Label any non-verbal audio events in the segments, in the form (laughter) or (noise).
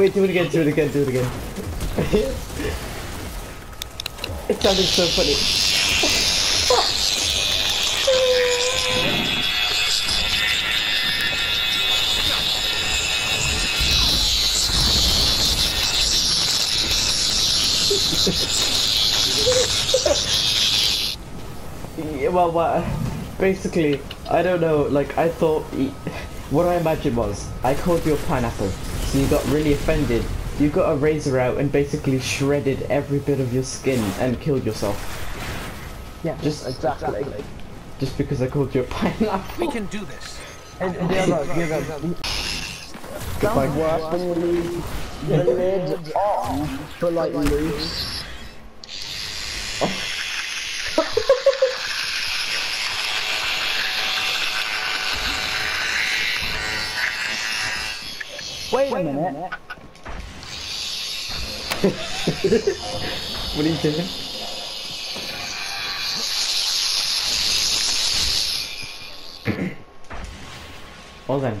Wait, do it again, do it again, do it again. it sounded so funny. Yeah, well, well, basically, I don't know, like, I thought, what I imagined was, I called you a pineapple, so you got really offended, you got a razor out and basically shredded every bit of your skin and killed yourself. Yeah, Just- exactly. Just because I called you a pineapple. We can do this. And, and the other, the other, sounds worse when you leave the lid on, but like loose. Wait a minute. (laughs) What are you doing? well then.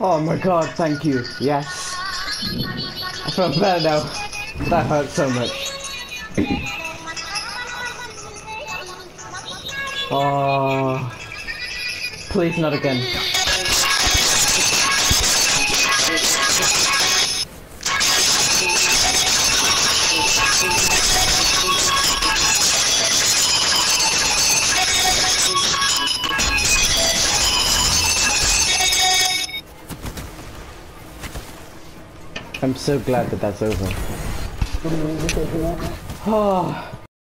Oh my god, thank you. Yes. I feel better now. That hurt so much. Oh. Please not again. I'm so glad that that's over. Oh. (sighs) (sighs)